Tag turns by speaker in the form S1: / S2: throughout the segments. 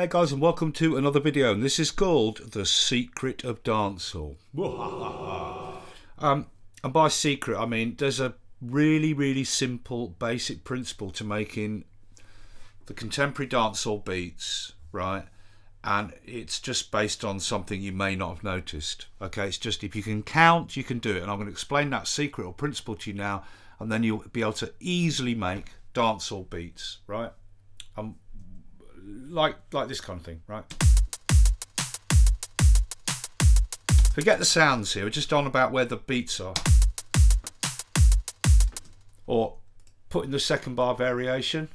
S1: Hey guys and welcome to another video and this is called The Secret of Dancehall. um, and by secret I mean there's a really really simple basic principle to making the contemporary dancehall beats, right? And it's just based on something you may not have noticed. Okay, it's just if you can count, you can do it. And I'm going to explain that secret or principle to you now, and then you'll be able to easily make dancehall beats, right? Um, like like this kind of thing, right? Forget the sounds here. We're just on about where the beats are, or putting the second bar variation.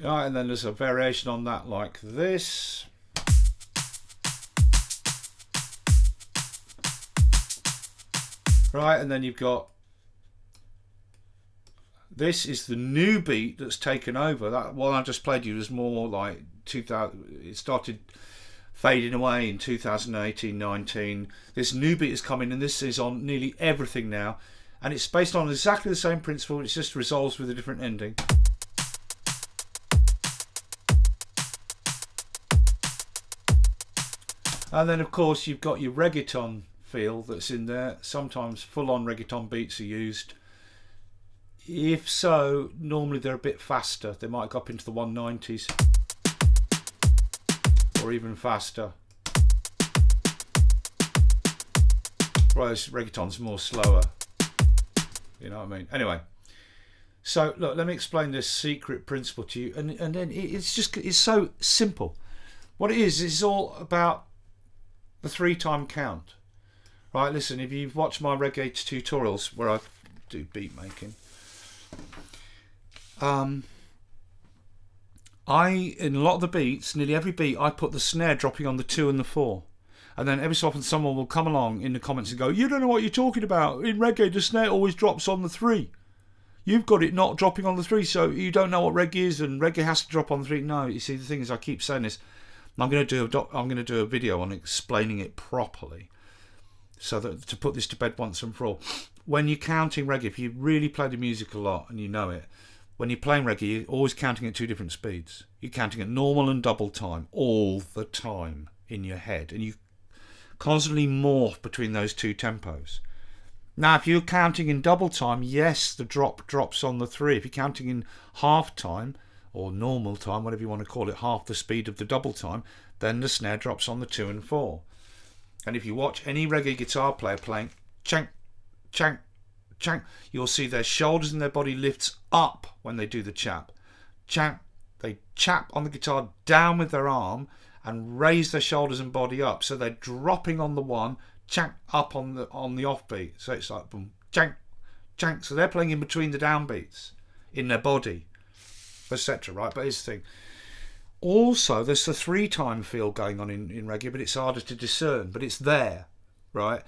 S1: Right, and then there's a variation on that like this. Right, and then you've got this is the new beat that's taken over. That one I just played you was more like 2000. It started fading away in 2018 19. This new beat is coming, and this is on nearly everything now, and it's based on exactly the same principle. It just resolves with a different ending. And then, of course, you've got your reggaeton feel that's in there. Sometimes full on reggaeton beats are used. If so, normally they're a bit faster. They might go up into the 190s or even faster. Whereas reggaeton's more slower. You know what I mean? Anyway. So look, let me explain this secret principle to you, and and then it's just it's so simple. What it is, is all about the three time count. Right, listen, if you've watched my reggae tutorials where I do beat making, um, I, in a lot of the beats, nearly every beat, I put the snare dropping on the two and the four. And then every so often someone will come along in the comments and go, You don't know what you're talking about. In reggae, the snare always drops on the three. You've got it not dropping on the three, so you don't know what reggae is, and reggae has to drop on three. No, you see, the thing is, I keep saying this. I'm going to do a I'm going to do a video on explaining it properly, so that to put this to bed once and for all. When you're counting reggae, if you really play the music a lot and you know it, when you're playing reggae, you're always counting at two different speeds. You're counting at normal and double time all the time in your head, and you constantly morph between those two tempos. Now, if you're counting in double time, yes, the drop drops on the three. If you're counting in half time, or normal time, whatever you want to call it, half the speed of the double time, then the snare drops on the two and four. And if you watch any reggae guitar player playing chank, chank, chank, you'll see their shoulders and their body lifts up when they do the chap. Chank, they chap on the guitar down with their arm and raise their shoulders and body up. So they're dropping on the one, chank up on the on the offbeat. So it's like boom, chank, chank. So they're playing in between the downbeats in their body etc. Right, but here's the thing. Also, there's the three-time feel going on in, in reggae, but it's harder to discern. But it's there, right?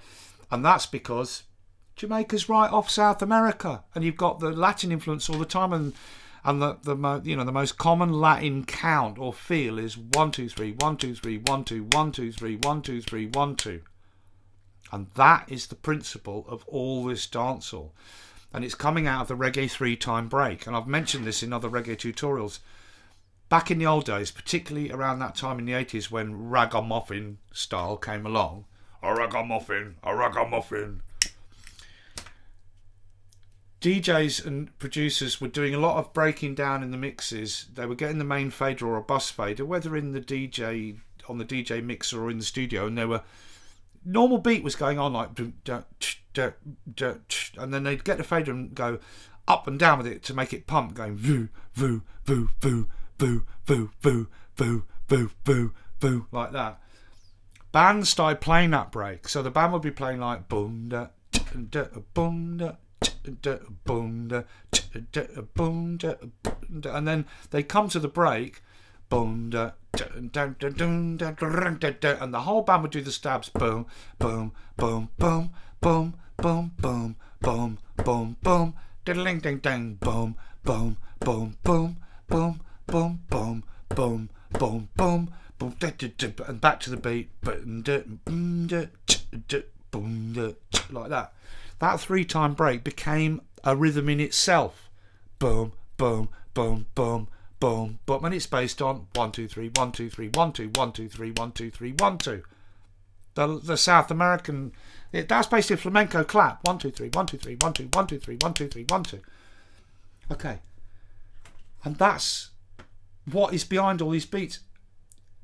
S1: And that's because Jamaica's right off South America, and you've got the Latin influence all the time, and and the the you know the most common Latin count or feel is one two three one two three one two one two three one two three one two, and that is the principle of all this dancehall and it's coming out of the reggae three time break. And I've mentioned this in other reggae tutorials. Back in the old days, particularly around that time in the 80s when ragamuffin style came along, a ragamuffin, a ragamuffin. DJs and producers were doing a lot of breaking down in the mixes. They were getting the main fader or a bus fader, whether in the DJ on the DJ mixer or in the studio, and they were normal beat was going on like and then they'd get the fader and go up and down with it to make it pump, going voo, voo, voo, voo, voo, boo, boo, boo, boo, boo, boo, like that. Bands started playing that break, so the band would be playing like boom da da boom da da boom da da boom da and then they come to the break boom da and the whole band would do the stabs boom boom boom boom boom boom, boom, boom, boom, boom, diddling ding ding, boom, boom, boom, boom, boom, boom, boom, boom, boom, boom, boom, and back to the beat, like that. That three time break became a rhythm in itself. Boom, boom, boom, boom, boom, boom, and it's based on one, two, three, one, two, three, one, two, one, two, three, one, two, three, one, two. The the South American it, that's basically flamenco clap. One, two, three, one, two, three, one, two, one, two, three, one, two, three, one, two. Okay, and that's what is behind all these beats.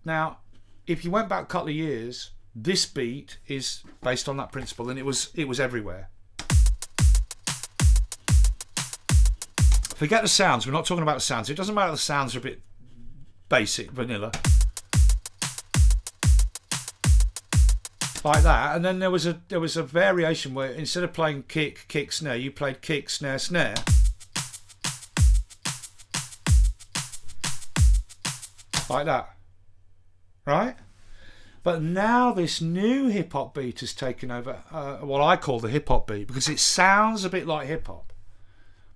S1: Now, if you went back a couple of years, this beat is based on that principle, and it was it was everywhere. Forget the sounds. We're not talking about the sounds. It doesn't matter. The sounds are a bit basic, vanilla. Like that, and then there was a there was a variation where instead of playing kick, kick, snare, you played kick, snare, snare. Like that. Right? But now this new hip hop beat has taken over uh, what I call the hip hop beat because it sounds a bit like hip hop,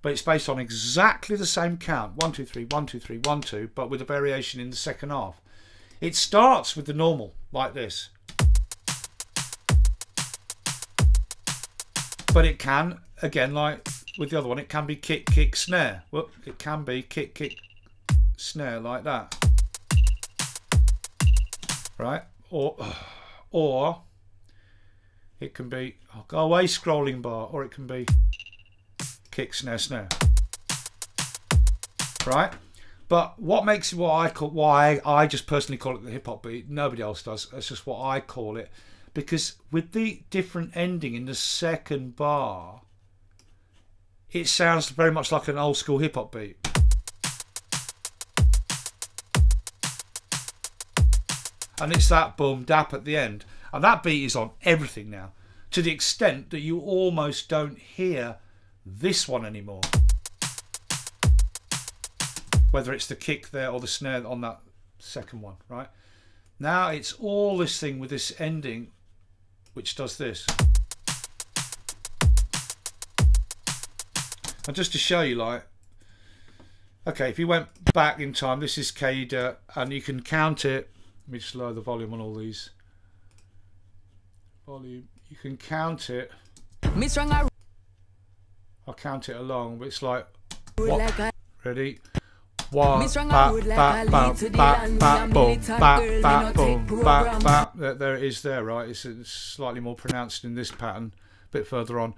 S1: but it's based on exactly the same count one, two, three, one, two, three, one, two, but with a variation in the second half. It starts with the normal, like this. But it can, again, like with the other one, it can be kick, kick, snare. Well, it can be kick, kick, snare, like that. Right? or or it can be oh, go away scrolling bar or it can be kick snare snare right? But what makes what I call why I just personally call it the hip hop beat nobody else does. It's just what I call it. Because with the different ending in the second bar it sounds very much like an old school hip hop beat and it's that boom dap at the end. And that beat is on everything now to the extent that you almost don't hear this one anymore. Whether it's the kick there or the snare on that second one right? Now it's all this thing with this ending which does this. And just to show you like okay if you went back in time this is Kada and you can count it let me just lower the volume on all these. Volume. You can count it. I'll count it along, but it's like. What? Ready? One, ba, ba, ba, ba, ba, boom, ba, ba, boom, ba, ba. There, there it is there, right? It's, it's slightly more pronounced in this pattern, a bit further on.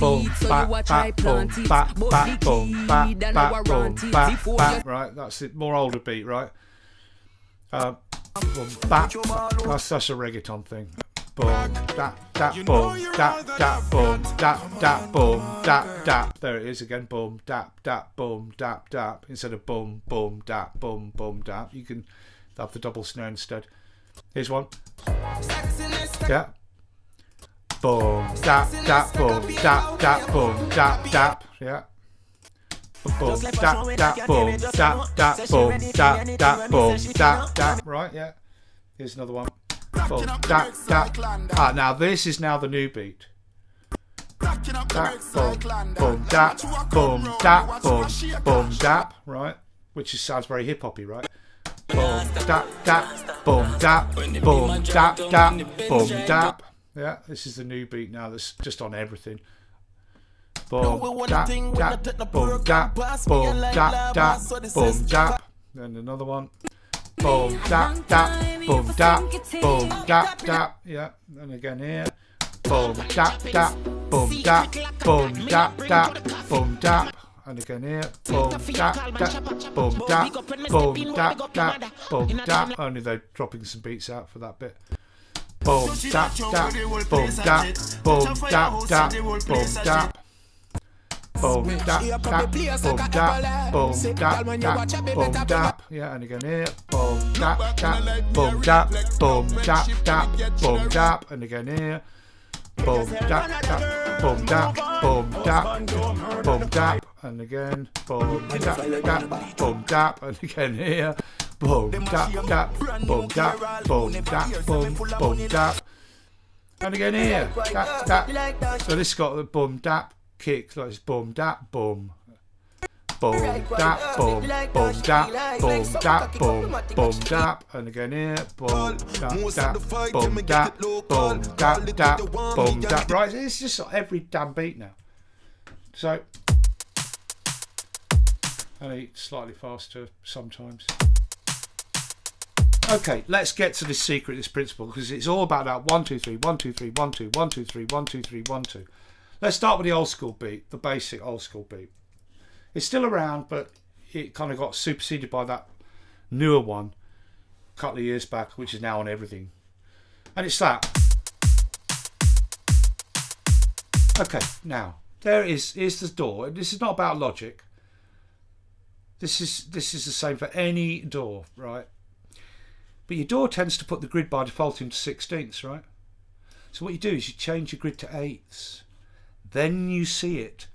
S1: Boom, boom, boom, boom. Right, that's it. More older beat, right? Uh, boom, bap. That's, such a reggaeton thing. Boom, dap, dap, boom, dap, dap, boom, dap, dap, boom, dap, dap. There it is again. Boom, dap, dap, boom, dap, dap. Instead of boom, boom, dap, boom, boom, dap. You can have the double snare instead. Here's one. Yeah. Boom, dap, dap, boom, dap, dap, boom, dap, dap. Yeah boom, dap, dap, boom, dap, dap, boom, dap, dap, boom, dap, dap. Right, yeah. Here's another one. Boom, dap, dap. Ah, now this is now the new beat. Dap, boom, boom, dap, boom, dap, boom, boom, dap. Right, which is, sounds very hip hoppy, right? Boom, dap, dap, boom, dap, boom, dap, dap, boom, dap. Yeah, this is the new beat now. That's just on everything boom, dap, dap, boom, dap, boom, dap, dap, boom, dap. Then another one. Boom, dap, dap, boom, dap, boom, dap, dap. Yeah, and again here. Boom, dap, dap, boom, dap, boom, dap, dap, boom, dap. And again here. Boom, dap, dap, boom, dap, boom, dap, dap, boom, dap. Only they're dropping some beats out for that bit boom, dap, dap, boom, dap, boom, dap, dap, boom, dap boom, dap, dap, boom, dap, boom, dap, dap, boom, dap. Yeah, and again here, boom, dap, dap, boom, dap, boom, dap, dap, boom, dap, and again here, boom, dap, dap, boom, dap, boom, dap, boom, dap, and again, boom, dap, dap, boom, dap, and again here, boom, dap, dap, boom, dap, boom, dap, boom, boom, dap. And again here, dap, dap. So this got the boom, dap, kick like this boom dap boom boom dap boom boom dap boom dap boom boom dap. and again here boom dap dap boom dap boom dap dap boom dap. right it's just every damn beat now. So only slightly faster sometimes. Okay, let's get to this secret, this principle, because it's all about that one, two, three, one, two, three, one, two, one, two, three, one, two, three, one, two. Let's start with the old school beat, the basic old school beat. It's still around, but it kind of got superseded by that newer one a couple of years back, which is now on everything. And it's that. Okay, now there is is the DAW. This is not about logic. This is this is the same for any DAW, right? But your DAW tends to put the grid by default into sixteenths, right? So what you do is you change your grid to eighths. Then you see it.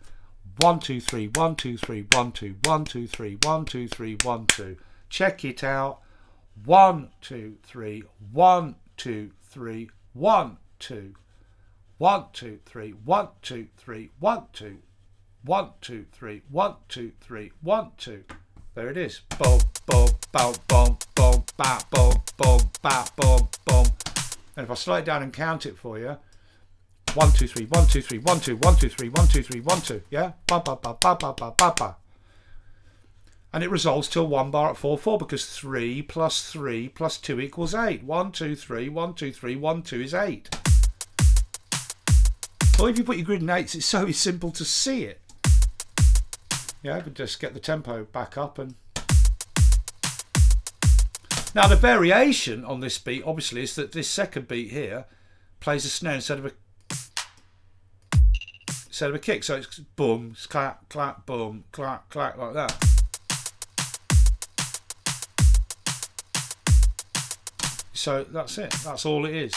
S1: One, two, three, one, two, three, one, two, one, two, three, one, two, three, one, two. Check it out. One, two, three, one, two, three, one, two. One, two, three, one, two, three, one, two. One, two, three, one, two, three, one, two. There it is. Boom, boom, boom, boom, boom, ba, boom, boom, ba, boom, boom. And if I slow it down and count it for you, one, two, three, one, two, three, one, two, one, two, three, one, two, three, one, two. Yeah? Ba, ba, ba, ba, ba, ba, ba, ba. And it resolves till one bar at 4, 4 because 3 plus 3 plus 2 equals 8. 1, 2, 3, 1, 2, 3, 1, 2 is 8. Well, if you put your grid in 8s, it's so simple to see it. Yeah, could just get the tempo back up and... Now, the variation on this beat, obviously, is that this second beat here plays a snare instead of a instead of a kick. So it's boom, clap, clap, boom, clap, clap, like that. So that's it. That's all it is.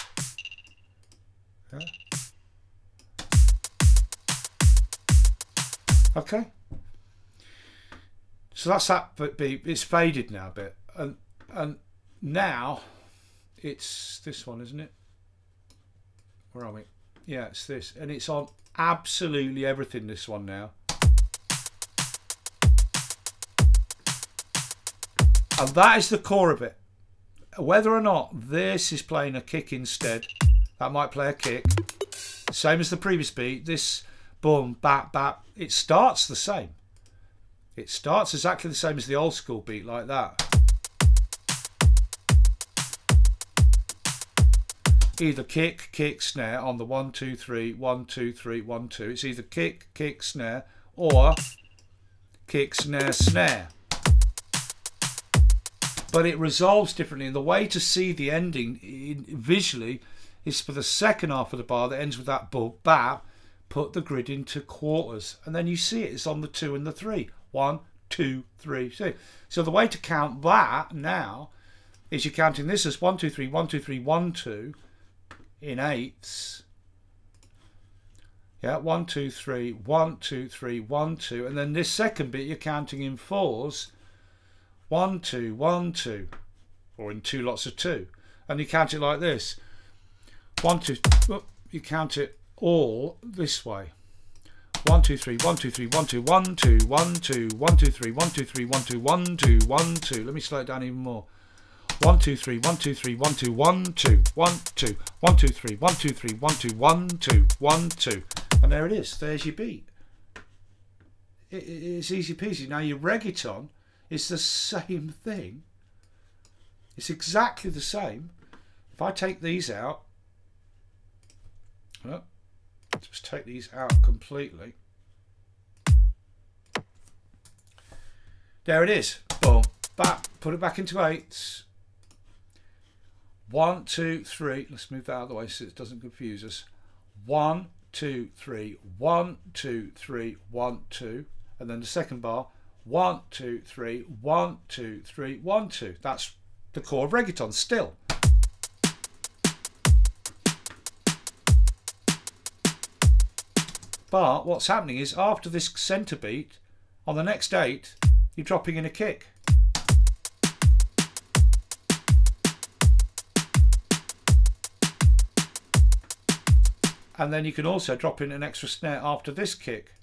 S1: Yeah. Okay. So that's that but It's faded now a bit, and and now it's this one, isn't it? Where are we? Yeah, it's this, and it's on absolutely everything. This one now. And that is the core of it. Whether or not this is playing a kick instead, that might play a kick. Same as the previous beat. This boom, bap, bap. It starts the same. It starts exactly the same as the old school beat like that. Either kick, kick, snare on the one, two, three, one, two, three, one, two. It's either kick, kick, snare or kick, snare, snare. But it resolves differently. And the way to see the ending visually is for the second half of the bar that ends with that boom, bap, put the grid into quarters and then you see it, it's on the two and the three. One, two, three, three. So the way to count that now is you're counting this as one, two, three, one, two, three, one, two in eighths. Yeah, one, two, three, one, two, three, one, two. And then this second bit you're counting in fours. One, two, one, two. Or in two lots of two. And you count it like this. One, two, you count it all this way. One, two, three, one, two, three, one, two, one, two, one, two, one, two, three, one, two, three, one, two, one, two, one, two. Let me slow it down even more. One, two, three, one, two, three, one, two, one, two, one, two, one, two, three, one, two, three, one, two, one, two, one, two. And there it is. There's your beat. It, it's easy peasy. Now your reggaeton is the same thing. It's exactly the same. If I take these out, oh, just take these out completely. There it is. Boom. Back. Put it back into eights. One, two, three. Let's move that out of the way so it doesn't confuse us. One, two, three. One, two, three. One, two. And then the second bar. One, two, three. One, two, three. One, two. That's the core of reggaeton still. But what's happening is after this centre beat, on the next eight, you're dropping in a kick. And then you can also drop in an extra snare after this kick.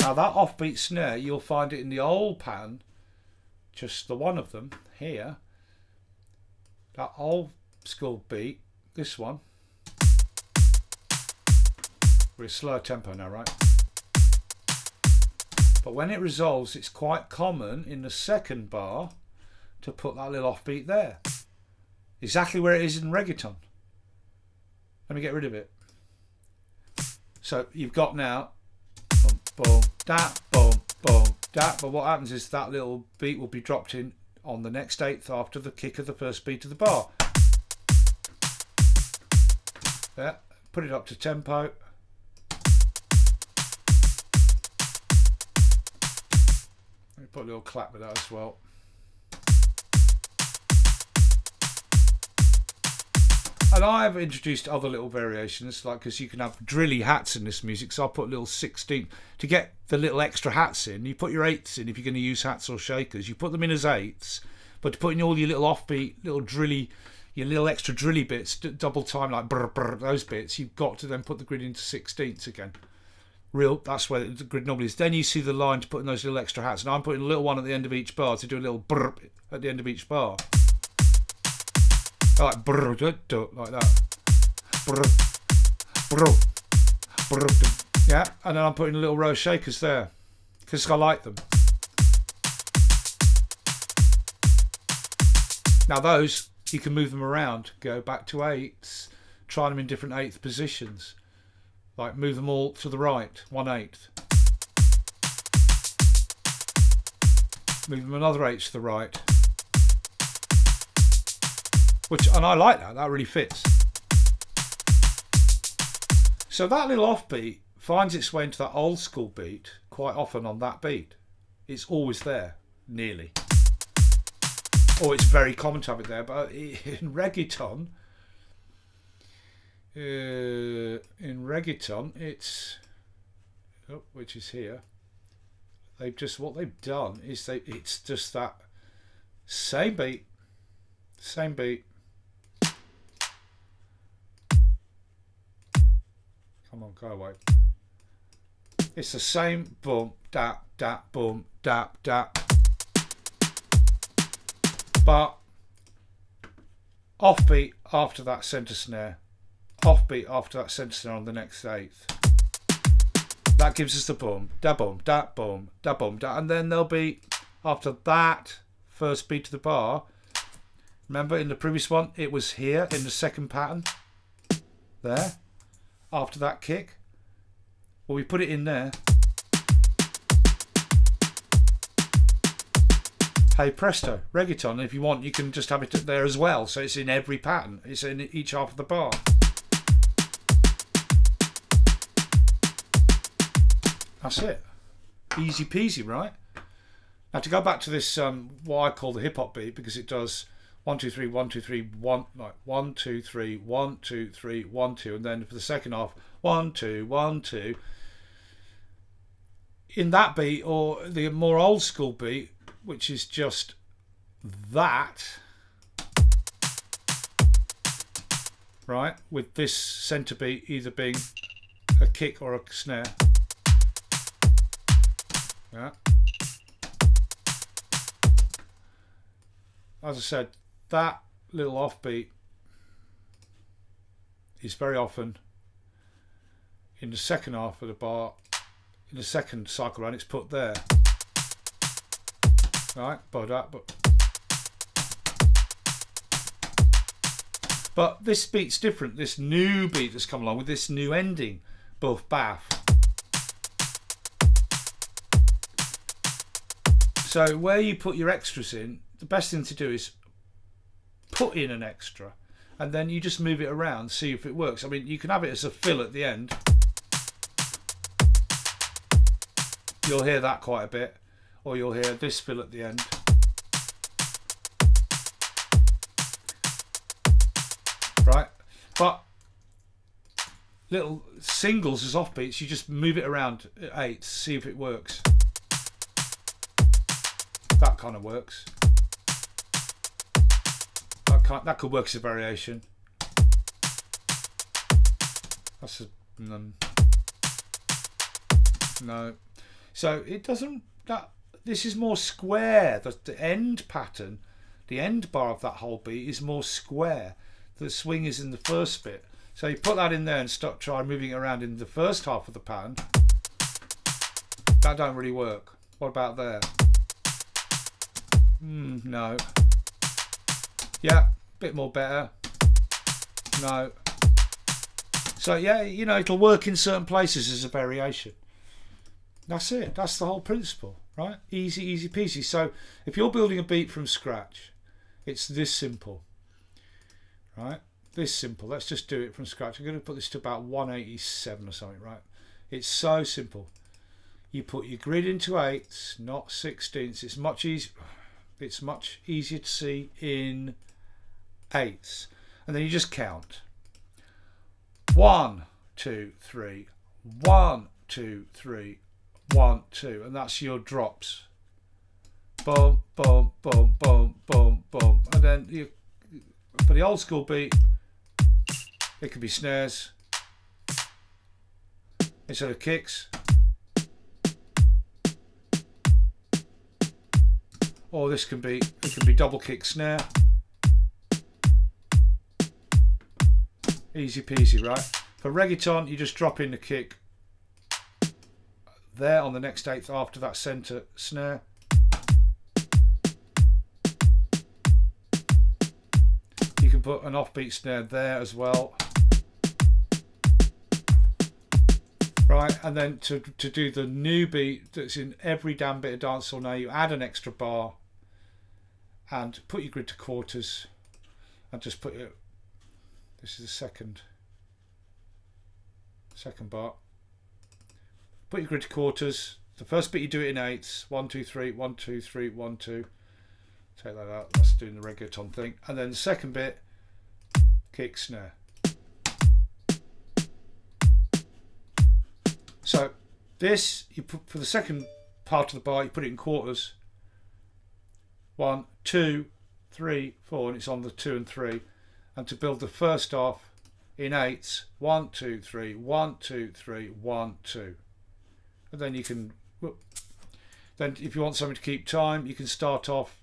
S1: Now that offbeat snare, you'll find it in the old pattern just the one of them here, that old school beat, this one. We're slower tempo now, right? But when it resolves, it's quite common in the second bar to put that little offbeat there. Exactly where it is in reggaeton. Let me get rid of it. So you've got now boom, boom, da, boom, boom, da. But what happens is that little beat will be dropped in on the next eighth after the kick of the first beat of the bar. Yeah, put it up to tempo. Put a little clap with that as well. And I've introduced other little variations, like because you can have drilly hats in this music. So I'll put little 16 to get the little extra hats in. You put your eighths in if you're going to use hats or shakers. You put them in as eighths, but to put in all your little offbeat, little drilly, your little extra drilly bits, double time like brr, brr, those bits, you've got to then put the grid into sixteenths again real that's where the grid normally is. Then you see the line to put in those little extra hats and I'm putting a little one at the end of each bar to do a little brr at the end of each bar. Like brr like that. Brr brr brr yeah and then I'm putting a little row of shakers there because I like them. Now those you can move them around go back to eighths try them in different eighth positions like move them all to the right, one eighth. Move them another eighth to the right. Which, and I like that, that really fits. So that little offbeat finds its way into that old school beat quite often on that beat. It's always there, nearly. Or it's very common to have it there, but in reggaeton, uh, in reggaeton it's oh, which is here. They've just what they've done is they it's just that same beat same beat. Come on go away. It's the same boom dap dap boom dap dap. But offbeat after that center snare offbeat after that center on the next eighth. That gives us the boom, da boom, da boom, da boom, da, and then there'll be after that first beat of the bar. Remember in the previous one, it was here in the second pattern. There. After that kick. Well, we put it in there. Hey presto, reggaeton. If you want, you can just have it there as well. So it's in every pattern. It's in each half of the bar. That's it. Easy peasy, right? Now to go back to this, um, what I call the hip hop beat, because it does one two three one two three one like one two three one two three one two, and then for the second half one two one two. In that beat, or the more old school beat, which is just that, right, with this centre beat either being a kick or a snare. Yeah. As I said, that little offbeat is very often in the second half of the bar, in the second cycle run, it's put there. Right, but that, but. But this beat's different. This new beat that's come along with this new ending, both bath. So where you put your extras in, the best thing to do is put in an extra and then you just move it around, see if it works. I mean, you can have it as a fill at the end. You'll hear that quite a bit. Or you'll hear this fill at the end. Right? But little singles as offbeats, you just move it around at eight, see if it works. That kind of works. That, can that could work as a variation. That's a... Um, no. So it doesn't... That This is more square. The, the end pattern, the end bar of that whole beat is more square. the swing is in the first bit. So you put that in there and start try moving it around in the first half of the pattern. That don't really work. What about there? Hmm, no. Yeah, a bit more better. No. So yeah, you know, it'll work in certain places as a variation. That's it. That's the whole principle, right? Easy, easy peasy. So if you're building a beat from scratch, it's this simple, right? This simple. Let's just do it from scratch. I'm going to put this to about 187 or something, right? It's so simple. You put your grid into eighths, not sixteenths. It's much easier. It's much easier to see in eighths, and then you just count. One, two, three. One, two, three one, two, and that's your drops. Boom, boom, boom, boom, boom, boom, and then you, for the old school beat, it could be snares instead of kicks. Or this can be it can be double kick snare. Easy peasy, right? For reggaeton, you just drop in the kick there on the next eighth after that center snare. You can put an offbeat snare there as well. Right, and then to, to do the new beat that's in every damn bit of dancehall now, you add an extra bar and put your grid to quarters and just put it, this is the second, second bar put your grid to quarters. The first bit you do it in eighths. One, two, three, one, two, three, one, two. Take that out. That's doing the reggaeton thing. And then the second bit, kick snare. So this you put for the second part of the bar. You put it in quarters. One, two, three, four, and it's on the two and three. And to build the first off in eighths, one, two, three, one, two, three, one, two. And then you can then if you want something to keep time you can start off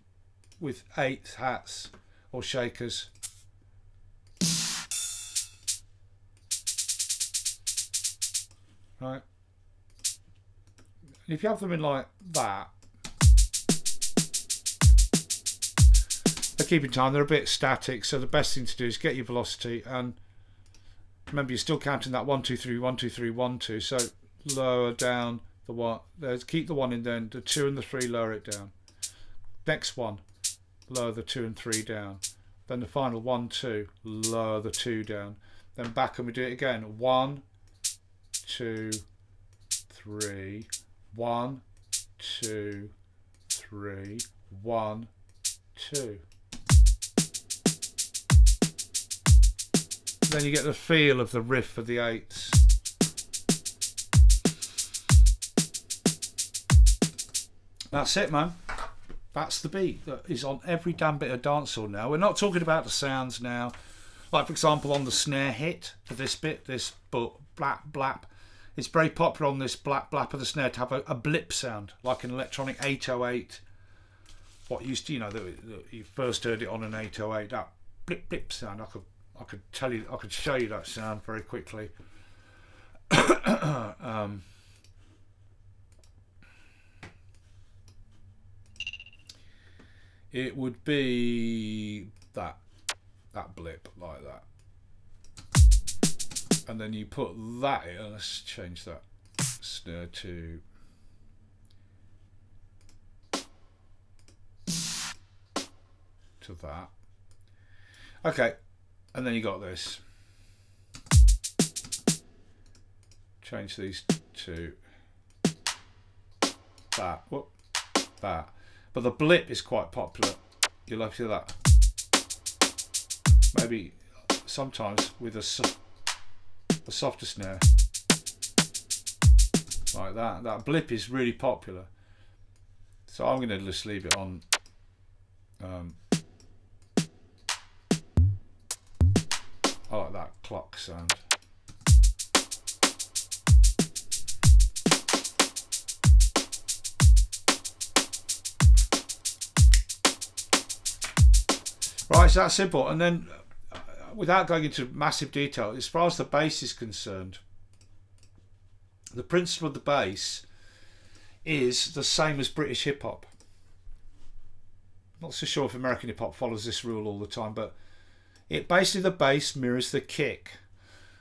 S1: with eight hats or shakers. Right. And if you have them in like that they're keeping time they're a bit static so the best thing to do is get your velocity and remember you're still counting that one two three one two three one two so lower down the one. There's keep the one in there. The two and the three, lower it down. Next one, lower the two and three down. Then the final one, two, lower the two down. Then back and we do it again. One, two, three, one, two, three, one, two. Then you get the feel of the riff of the eights. That's it, man. That's the beat that is on every damn bit of dancehall now. We're not talking about the sounds now. Like, for example, on the snare hit for this bit, this blap blap, it's very popular on this blap blap of the snare to have a, a blip sound, like an electronic 808. What used to, you know, that you first heard it on an 808, that blip blip sound. like could, I could tell you, I could show you that sound very quickly. um, it would be that that blip like that. And then you put that in let's change that snare to to that. Okay and then you got this change these to that whoop that but the blip is quite popular. You'll have to that. Maybe sometimes with a, a softer snare. Like that. That blip is really popular. So I'm going to just leave it on. Um, I like that clock sound. Right, it's that simple. And then uh, without going into massive detail, as far as the bass is concerned, the principle of the bass is the same as British hip hop. Not so sure if American hip hop follows this rule all the time, but it basically the bass mirrors the kick.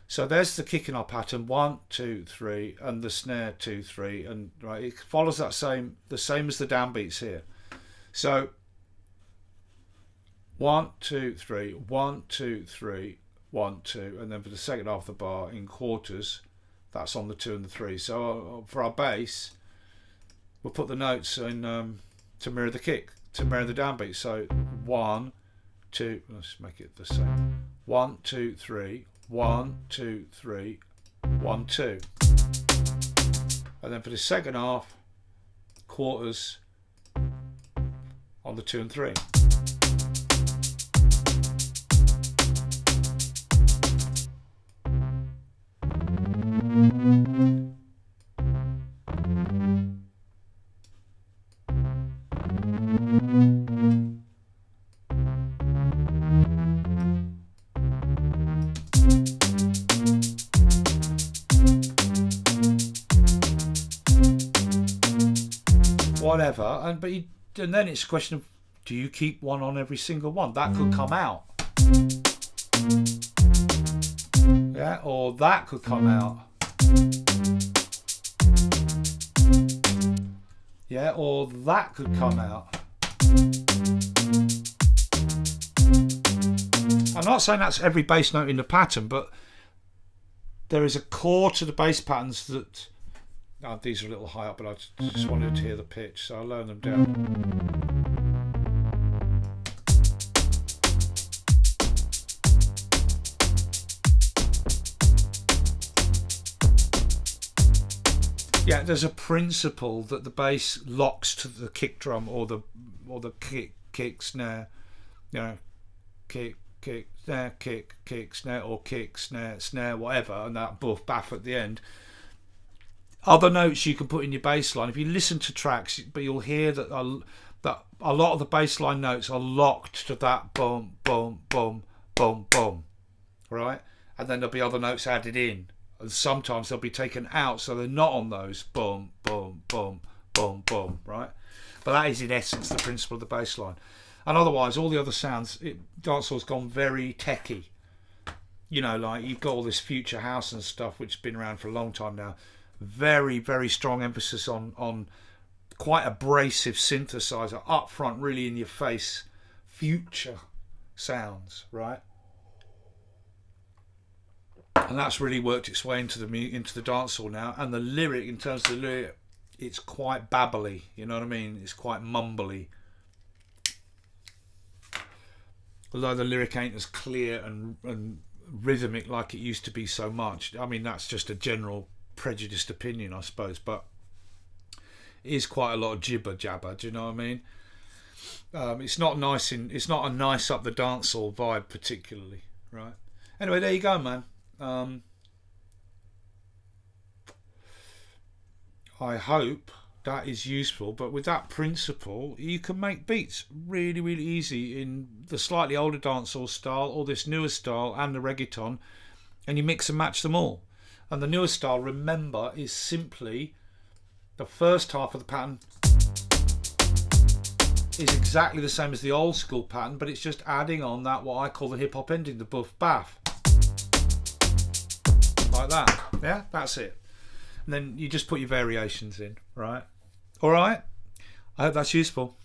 S1: So there's the kick in our pattern one, two, three, and the snare two, three, and right it follows that same the same as the downbeats here. So one, two, three, one, two, three, one, two, and then for the second half of the bar in quarters, that's on the two and the three. So uh, for our bass, we'll put the notes in um, to mirror the kick, to mirror the downbeat. So one, two, let's make it the same. One, two, three, one, two, three, one, two. And then for the second half, quarters on the two and three. Whatever and but you, and then it's a question of do you keep one on every single one? That could mm. come out. Yeah or that could come mm. out. Yeah or that could come out. I'm not saying that's every bass note in the pattern but there is a core to the bass patterns that Oh, these are a little high up, but I just wanted to hear the pitch, so I'll lower them down. Yeah, there's a principle that the bass locks to the kick drum or the or the kick kick snare, you know, kick kick snare kick kick snare or kick snare snare whatever, and that buff baff at the end other notes you can put in your bass line. If you listen to tracks, but you'll hear that a, that a lot of the bass line notes are locked to that boom, boom, boom, boom, boom, right? And then there'll be other notes added in. And sometimes they'll be taken out, so they're not on those boom, boom, boom, boom, boom, right? But that is in essence the principle of the bass line. And otherwise, all the other sounds, it, dancehall's gone very techy. You know, like you've got all this future house and stuff, which has been around for a long time now very very strong emphasis on on quite abrasive synthesizer up front really in your face future sounds right? And that's really worked its way into the into the dancehall now. And the lyric in terms of the lyric it's quite babbly you know what i mean? It's quite mumbly. Although the lyric ain't as clear and and rhythmic like it used to be so much. I mean that's just a general prejudiced opinion, I suppose, but it is quite a lot of jibber jabber. Do you know what I mean? Um, it's not nice in. It's not a nice up the dance hall vibe particularly, right? Anyway, there you go, man. Um, I hope that is useful. But with that principle, you can make beats really, really easy in the slightly older dancehall style or this newer style and the reggaeton, and you mix and match them all. And the newer style, remember, is simply the first half of the pattern is exactly the same as the old school pattern, but it's just adding on that what I call the hip hop ending, the buff baff. Like that. Yeah, that's it. And then you just put your variations in, right? All right. I hope that's useful.